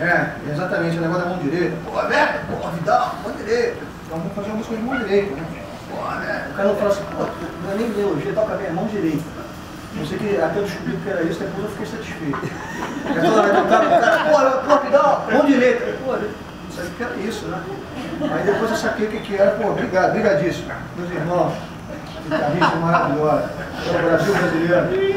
É, exatamente, o negócio da mão direita. Pô, velho, pô, Vidal, mão direita. Então vamos fazer uma música de mão direita, né? Pô, velho. O cara não fala assim, pô, não é nem meu, o toca bem, é mão direita. Eu sei que até eu descobri que era isso, depois eu fiquei satisfeito. Porque toda hora o cara, pô, pô, Vidal, mão direita. Pô, não sabia que era isso, né? Aí depois eu saquei o que, que era, pô, obrigado, brigadíssimo. Meus irmãos, guitarrista maravilhosa. É o Brasil brasileiro.